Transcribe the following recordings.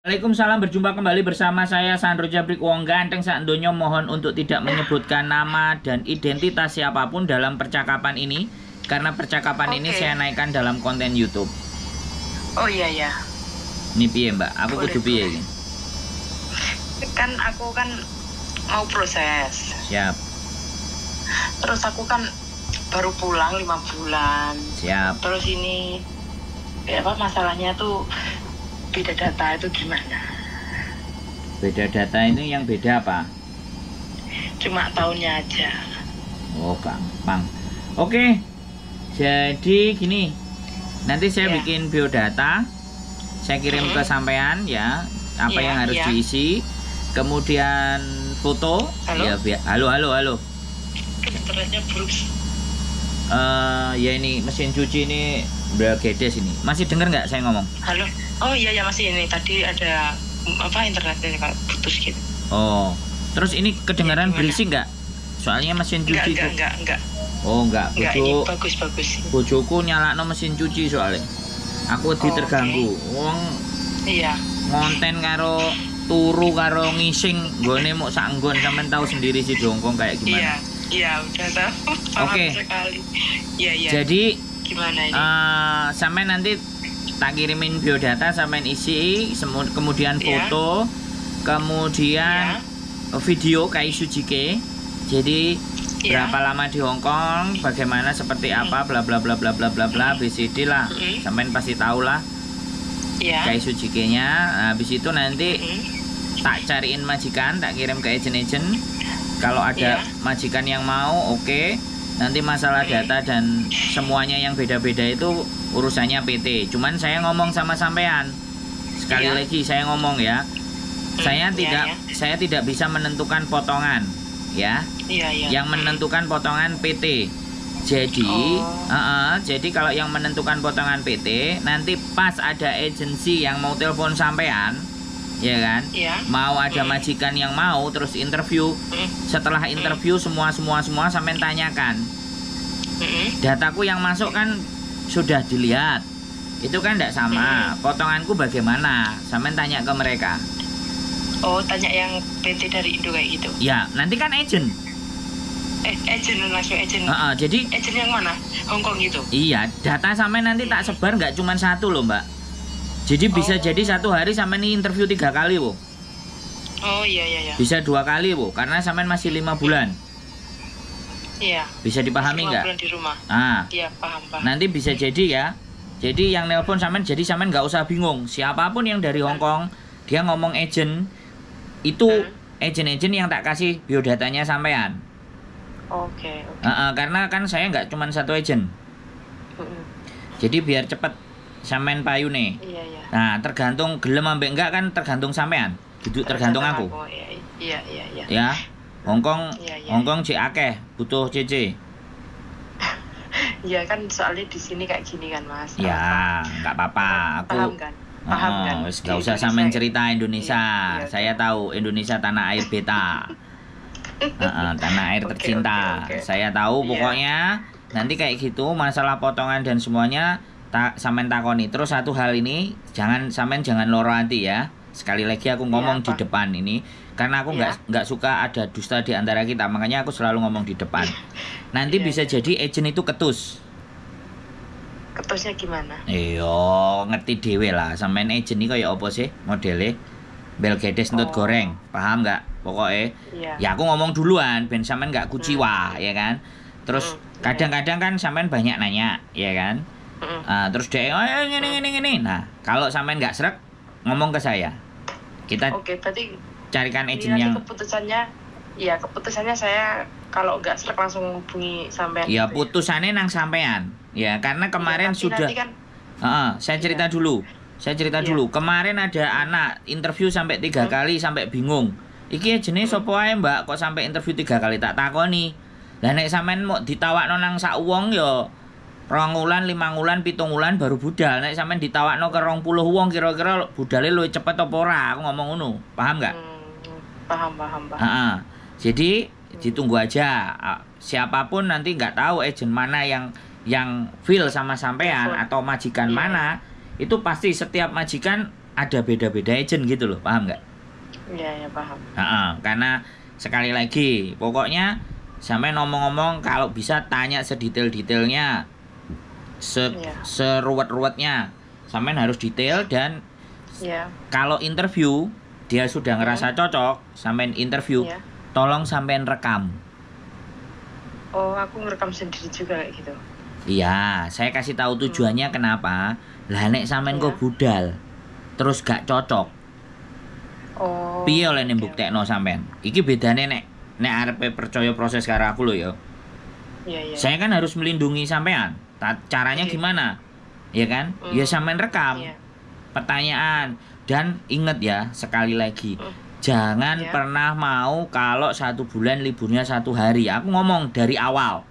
Waalaikumsalam berjumpa kembali bersama saya Sandro Jabrik Wong Ganteng Sak Ndonyo mohon untuk tidak menyebutkan nama dan identitas siapa pun dalam percakapan ini karena percakapan ini Oke. saya naikkan dalam konten YouTube. Oh iya ya. Ini piye Mbak? Aku Boleh, kudu piye iki? Kan aku kan mau proses. Siap, Terus aku kan baru pulang lima bulan. siap. Terus ini ya apa masalahnya tuh beda data itu gimana? Beda data ini yang beda apa? Cuma tahunnya aja. Oh, gampang. Oke. Jadi gini. Nanti saya Ya. bikin biodata. Saya kirim Mhm. ke sampean ya. Apa Iya, yang harus iya. diisi. Kemudian foto. Halo? Ya, biar- halo, halo, halo. Internetnya buruk. eh ya ini mesin cuci ini Belgedes ini. Masih denger nggak saya ngomong? Halo. Oh iya ya masih ini tadi ada mm, apa internetnya putus gitu. Oh. Terus ini kedengaran Ya, berisik nggak? Soalnya mesin Enggak cuci enggak itu. enggak enggak Oh, nggak. enggak ini Bojo, bagus bagus. bojoku nyalakno mesin cuci soalnya. Aku di Oh, terganggu. Wong Iya. ngonten karo turu karo ngising nggone mau sak nggon sampean tahu sendiri sih dongkong kayak Iya, gimana. iya udah tahu. Oke. sekali. Iya, iya. Jadi Gimana ini? eh sampean nanti tak kirimin biodata sampean isi kemudian Iya. foto kemudian Iya. video kayak Sujike jadi Iya. berapa lama di Hong Kong bagaimana seperti apa bla bla bla bla bla bla bla BCD lah Mm. sampean pasti tahu lah Iya. kayak Sujike nya habis itu nanti Mm. tak cariin majikan tak kirim ke agent-agent kalau ada Iya. majikan yang mau oke nanti masalah Hmm. data dan semuanya yang beda-beda itu urusannya PT cuman saya ngomong sama sampean sekali Iya. lagi saya ngomong ya Mm, saya iya, tidak iya. saya tidak bisa menentukan potongan ya Iya, iya. yang menentukan potongan PT jadi Oh. uh-uh, jadi kalau yang menentukan potongan PT nanti pas ada agensi yang mau telepon sampean ya kan? Iya. mau ada Hmm. majikan yang mau terus interview. Mm, setelah interview semua semua semua sampai tanyakan. Mm, dataku yang masuk kan sudah dilihat. Itu kan tidak sama. Potonganku bagaimana? Sampai tanya ke mereka. Oh, tanya yang PT dari Indo kayak gitu. ya nanti kan agent. Eh, agent langsung agent. Uh-uh, jadi Agent yang mana? Hong Kong gitu. iya data sampai nanti tak sebar nggak cuma satu loh mbak jadi bisa Oh. jadi satu hari sampai nih interview tiga kali bu Oh, iya, iya, iya. bisa dua kali bu karena sampai masih lima bulan Iya. bisa dipahami nggak bulan di rumah. ah Iya, paham, paham. nanti bisa jadi ya jadi yang nelpon sampean jadi sampean nggak usah bingung siapa pun yang dari Hong Kong dia ngomong agent itu Hmm. agent-agent yang tak kasih biodatanya sampean Oke, oke. Ah, ah, karena kan saya nggak cuma satu agent Mm, jadi biar cepet sampean payu nih Iya, iya. nah tergantung gelem ambek enggak kan tergantung sampean duduk tergantung aku Iya, iya, iya, iya. ya Hong Kong Iya, iya. Hong Kong cek akeh butuh CC Iya kan soalnya di sini kayak gini kan, Mas. ya nggak apa-apa aku Paham kan? Paham Oh, kan? wis Di gak usah sampean cerita Indonesia. Iya, iya. Saya tahu Indonesia tanah air beta. Heeh, tanah air Oke, tercinta. oke, oke. Saya tahu Iya. pokoknya nanti kayak gitu masalah potongan dan semuanya tak sampean takoni. Terus satu hal ini jangan sampean jangan loro hati ya. Sekali lagi aku ngomong di apa? depan ini karena aku Iya. nggak nggak suka ada dusta di antara kita. Makanya aku selalu ngomong di depan. Nanti Iya, bisa iya. jadi agent itu ketus. Ketusnya gimana? Iya, ngerti dhewe lah. Sampean agent iki kaya apa sih modele? Bel gedes Oh. goreng. Paham nggak? Pokoknya Iya. ya aku ngomong duluan ben sampean nggak kuciwa, ya kan? Terus Hmm, iya. kadang-kadang kan sampean banyak nanya, ya kan? Mm, Ah, terus dia oh ya, gini gini gini. Nah, kalau sampean nggak srek ngomong ke saya. Kita Oke, berarti carikan ini agent nanti yang keputusannya ya keputusannya saya kalau nggak serak langsung hubungi sampean ya gitu putusannya nang sampean. Ya, karena kemarin Iya, tapi sudah nanti kan Heeh, saya cerita dulu. Saya cerita Iya. dulu. Kemarin ada anak interview sampai tiga Hmm. kali sampai bingung. Iki jenis Hmm. sopo ae, Mbak? Kok sampai interview tiga kali tak takoni. Lah nek sampean mau ditawakno nang sak wong ya rong wulan, limang wulan, pitung wulan baru budal. Nek sampean ditawakno ke rong puluh wong kira-kira budale luwih cepet apa ora? Aku ngomong ngono. Paham nggak? hmm, paham paham paham Heeh. Jadi ditunggu aja. Siapa pun nanti nggak tahu agent mana yang yang feel sama sampean atau majikan Iya. mana itu pasti setiap majikan ada beda-beda agent gitu loh paham nggak Iya, ya paham. Ha-ha, karena sekali lagi pokoknya sampai ngomong-ngomong kalau bisa tanya sedetail-detailnya se Iya. seruwet-ruwetnya sampai harus detail dan Iya. kalau interview dia sudah ngerasa cocok sampai interview Iya. tolong sampein rekam Oh, aku ngerekam sendiri juga gitu. iya saya kasih tahu tujuannya kenapa lah nek sampein Iya. kok budal terus gak cocok Oh. piye oleh nih oke, buktekno sampean iki bedane nek nek arepe percaya proses karo aku lho ya. Iya, iya. saya kan harus melindungi sampean caranya Oke. gimana ya kan Hmm. ya sampean rekam Iya. pertanyaan dan inget ya sekali lagi Hmm. jangan Ya. pernah mau kalau satu bulan liburnya satu hari aku ngomong dari awal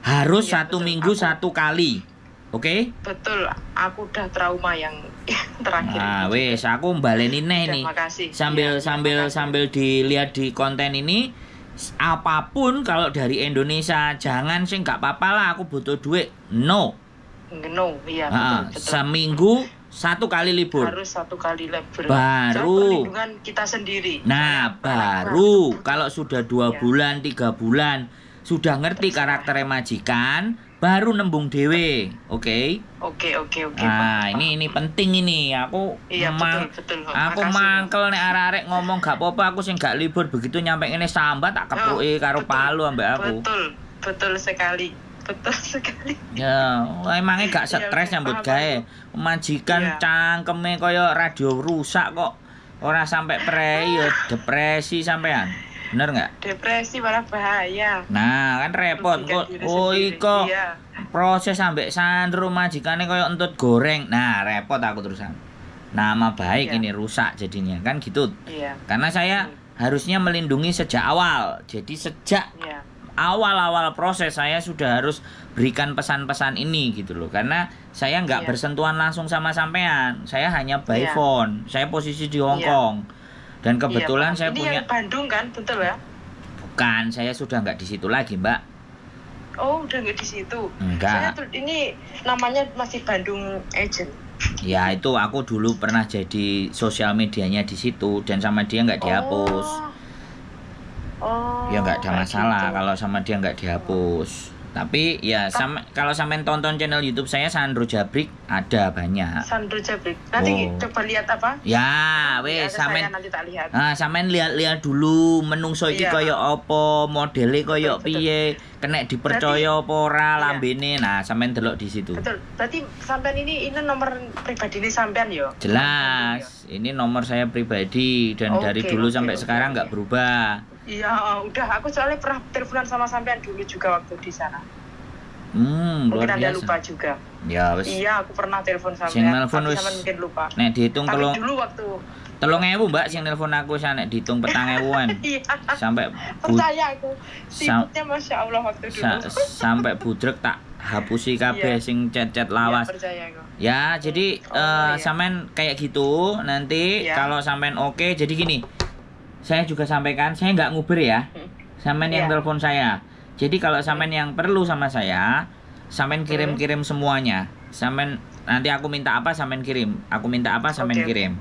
harus Iya, satu betul. minggu Aku- satu kali oke Betul, aku udah trauma yang terakhir. nah wes aku baleni neh Udah, nih makasih. sambil Iya, sambil makasih. sambil dilihat di konten ini apa pun kalau dari Indonesia jangan sih nggak apa-apa lah aku butuh duit no No, iya Ah, betul, betul. seminggu satu kali libur harus satu kali libur. Baru. Perlindungan kita sendiri. nah Saya baru kalau sudah dua Iya. bulan tiga bulan sudah ngerti Terserah. karakternya majikan baru nembung dewe oke Oke, oke, oke. nah Pak. ini ini penting ini aku Iya, mang- betul, betul. Aku Makasih, mangkel nek arek-arek ngomong gak apa-apa aku sing gak libur begitu nyampe ini sambat tak kepuki Oh, karo betul, palu ambek aku. Betul, betul sekali. Betul sekali. Ya, emangnya gak Iya, stres oke, nyambut gawe. Majikan Iya. cangkeme kaya radio rusak kok. Ora sampai prei ya depresi sampean. Bener nggak? Depresi malah bahaya. Nah, kan repot kok. Oh, iko Iya. proses sampai sandro majikane kaya entut goreng. Nah, repot aku terusan. Nama baik Iya. ini rusak jadinya kan gitu. Iya. Karena saya harusnya melindungi sejak awal. Jadi sejak Iya. awal-awal proses saya sudah harus berikan pesan-pesan ini gitu loh. Karena saya nggak Iya. bersentuhan langsung sama sampean. Saya hanya by Iya. phone. Saya posisi di Hong Iya. Dan kebetulan Iya, saya. Ini punya yang Bandung kan, betul ya? bukan, saya sudah nggak di situ lagi, Mbak. Oh, udah nggak di situ. Saya Enggak. tuh ini namanya masih Bandung Agent. Ya itu aku dulu pernah jadi sosial medianya di situ dan sama dia nggak dihapus. Oh. Oh. ya nggak ada masalah gitu. kalau sama dia nggak dihapus tapi ya Ta- sama kalau sampean tonton channel YouTube saya Sandro Jabrik ada banyak Sandro Jabrik. Nanti Oh. coba lihat apa? ya wes sampean nanti tak lihat. Ah, sampean lihat-lihat dulu menungso iki Iya. kaya apa, modele kaya piye, kena dipercaya apa ora Iya. lambene. Nah, sampean delok di situ. Betul. Berarti sampean ini ini nomor pribadi ini sampean yo. Jelas, ini nomor saya pribadi dan Oke, dari dulu oke, sampai oke, sekarang nggak berubah. Iya, udah aku soalnya pernah teleponan sama sampean dulu juga waktu di sana. Hmm, Mungkin luar Anda biasa. lupa juga. Ya wes. Iya, aku pernah telepon Sing sampean. nelpon tapi wis- mungkin lupa. Nek dihitung Tapi telung dulu waktu telung ewu mbak sing nelpon aku sana dihitung petang ewuan iya, sampai bu, percaya aku. Sibuknya Masya Allah waktu dulu. sa- sampai budrek tak hapusi kabeh Iya. sing chat-chat Iya, lawas. percaya aku. Ya, jadi Oh, eh, iya. sampean kayak gitu nanti Iya. kalau sampean oke, jadi gini. Saya juga sampaikan, saya nggak nguber ya. Hmm. Sampean yang Iya. telepon saya. Jadi kalau sampean yang perlu sama saya, sampean Hmm. kirim-kirim semuanya. Sampean nanti aku minta apa sampean kirim. Aku minta apa sampean Oke. kirim.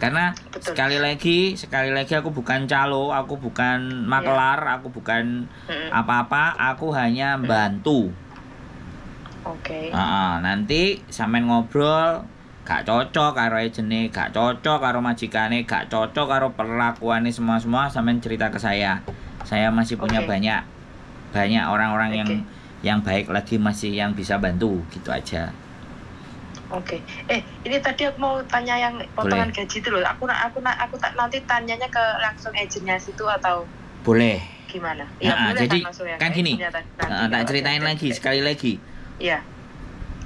Karena Betul. sekali lagi, sekali lagi aku bukan calo, aku bukan makelar, aku bukan Mm-mm. apa-apa, aku hanya bantu. Oke. Heeh, nanti sampean ngobrol gak cocok karo ejene, gak cocok karo majikane, gak cocok karo perlakuane semua-semua sampean cerita ke saya. Saya masih punya Oke. banyak banyak orang-orang yang Oke. yang baik lagi masih yang bisa bantu gitu aja. Oke. Eh, ini tadi aku mau tanya yang potongan gaji itu loh. Aku aku aku tak nanti tanyanya ke langsung agennya situ atau Boleh. gimana? Nah, boleh jadi, langsung ya, kan gini, agennya tadi- nanti Nah, tak ceritain lagi sekali lagi. Iya.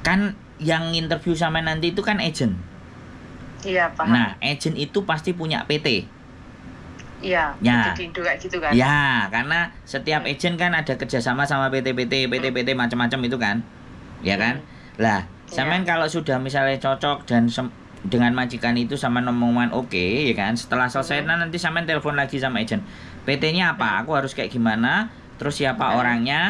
Kan yang interview sama nanti itu kan agent. Iya, paham. Nah, agent itu pasti punya PT. iya, ya. Indo kayak gitu kan. Ya, karena setiap agent kan ada kerjasama sama PT-PT, PT-PT macam-macam itu kan, ya kan? Lah, sampean kalau sudah misalnya cocok dan dengan majikan itu sama omongan oke, ya kan? Setelah selesai nah, nanti sampean telepon lagi sama agent. PT-nya apa? Aku harus kayak gimana? Terus siapa Hmm. orangnya?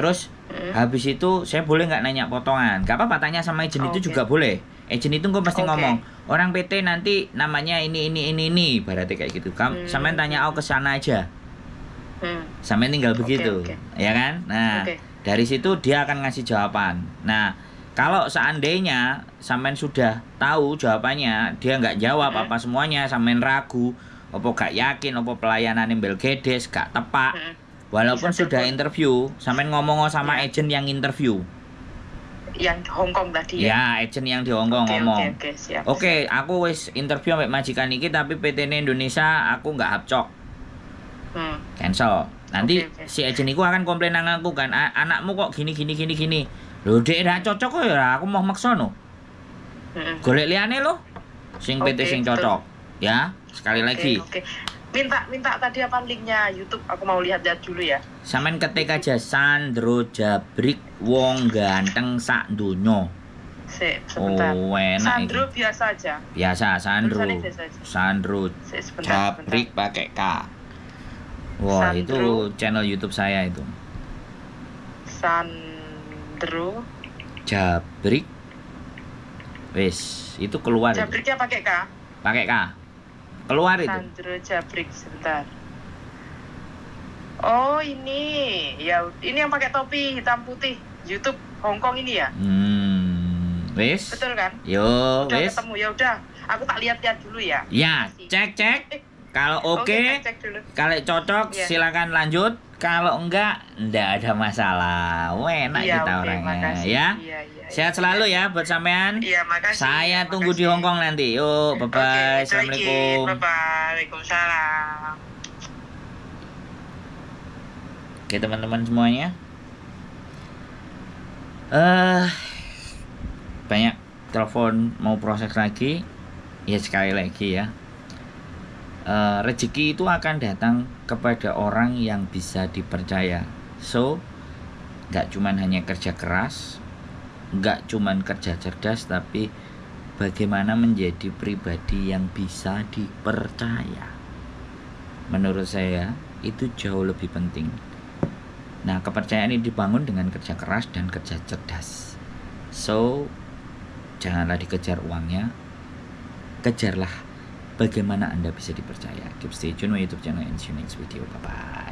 Terus Mm. habis itu saya boleh nggak nanya potongan? Gak apa-apa tanya sama agent itu Oke. juga boleh. agent itu kok pasti Oke. ngomong orang PT nanti namanya ini ini ini ini berarti kayak gitu kamu Hmm. sampean tanya aku ke sana aja Hmm. sampean tinggal begitu oke. ya kan nah Oke. dari situ dia akan ngasih jawaban nah kalau seandainya sampean sudah tahu jawabannya dia nggak jawab Hmm. apa semuanya sampean ragu apa gak yakin apa pelayanan gedes gak tepak Hmm. Walaupun Bisa sudah interview sampean ngomong sama Ya. agent yang interview Yang Hong Kong tadi ya ya. agent yang di Hongkong Oke, ngomong Oke, oke, siap. Oke, aku wis interview sampai majikan iki tapi PT ini Indonesia aku nggak hapcok, Hmm. cancel. Nanti Oke, oke. si agent iku akan komplain nang aku kan, "A- anakmu kok gini gini gini gini. Lho, dek ra cocok kok ya, aku mau maksa no. Hmm. Golek liyane lo. Sing PT sing betul. cocok. Ya, sekali Oke, lagi. Oke. Minta minta tadi apa linknya YouTube? Aku mau lihat-lihat dulu ya. Sampeyan ketik aja Sandro Jabrik wong ganteng sak. Se, sebentar. Oh, enak Sandro iki. biasa aja. Biasa Sandro. Biasa aja. Sandro Se, sebentar, Jabrik pakai K. Wah, itu Sandro. channel YouTube saya itu. Sandro. Jabrik. Wis, itu keluar. itu. Jabriknya pakai K. Pakai K. Keluar itu. Sandro Jabrik sebentar. Oh ini, ya ini yang pakai topi hitam putih YouTube Hong Kong ini ya, Hmm, wis. betul kan? Yo, Udah wis. ketemu ya udah. Aku tak lihat-lihat dulu ya. Ya, cek cek. Eh, Kalau oke, cek dulu. kalau cocok Iya. silakan lanjut. Kalau enggak, enggak ada masalah. Wah, enak Iya, kita oke, orangnya, makasih. ya. Iya, iya. Sehat selalu ya buat sampean. Iya, makasih. Saya tunggu di. Hong Kong nanti. Yuk, bye bye. Kit. Assalamualaikum. Bye-bye. Waalaikumsalam. Oke teman-teman semuanya. Eh banyak telepon mau proses lagi. Ya sekali lagi ya. Eh rezeki itu akan datang kepada orang yang bisa dipercaya. So, nggak cuman hanya kerja keras, nggak cuman kerja cerdas, tapi bagaimana menjadi pribadi yang bisa dipercaya. Menurut saya itu jauh lebih penting. Nah, kepercayaan ini dibangun dengan kerja keras dan kerja cerdas. So, janganlah dikejar uangnya, kejarlah bagaimana Anda bisa dipercaya. Keep stay tune my YouTube channel and see you next video. Bye bye.